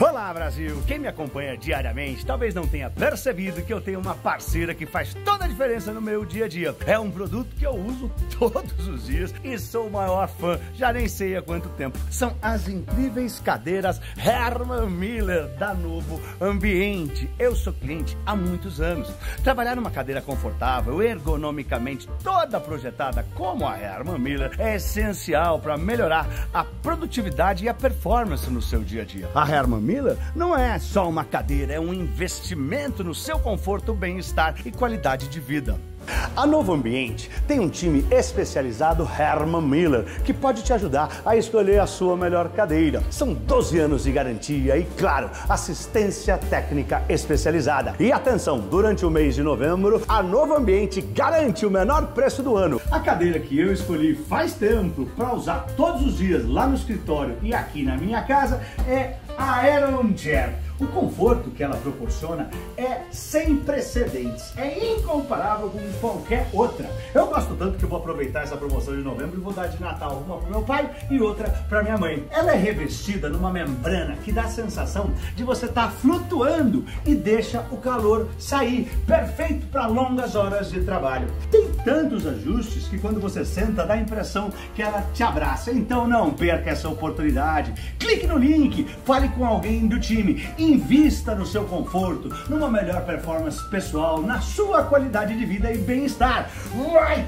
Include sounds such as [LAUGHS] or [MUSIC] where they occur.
Olá, Brasil! Quem me acompanha diariamente talvez não tenha percebido que eu tenho uma parceira que faz toda a diferença no meu dia a dia. É um produto que eu uso [LAUGHS] todos os dias e sou o maior fã, já nem sei há quanto tempo. São as incríveis cadeiras Herman Miller da Novo Ambiente. Eu sou cliente há muitos anos. Trabalhar numa cadeira confortável, ergonomicamente toda projetada como a Herman Miller é essencial para melhorar a produtividade e a performance no seu dia a dia. A Herman Não é só uma cadeira, é um investimento no seu conforto, bem-estar e qualidade de vida. A Novo Ambiente tem um time especializado Herman Miller que pode te ajudar a escolher a sua melhor cadeira. São 12 anos de garantia e, claro, assistência técnica especializada. E atenção, durante o mês de novembro, a Novo Ambiente garante o menor preço do ano. A cadeira que eu escolhi faz tempo para usar todos os dias lá no escritório e aqui na minha casa é a Aeron Chair. O conforto que ela proporciona é sem precedentes, é incomparável com qualquer outra. Eu gosto tanto que vou aproveitar essa promoção de novembro e vou dar de Natal uma para meu pai e outra para minha mãe. Ela é revestida numa membrana que dá a sensação de você estar tá flutuando e deixa o calor sair, perfeito para longas horas de trabalho. Tem tantos ajustes que quando você senta dá a impressão que ela te abraça. Então não perca essa oportunidade. Clique no link, fale com alguém do time Invista no seu conforto, numa melhor performance pessoal, na sua qualidade de vida e bem-estar. Vai,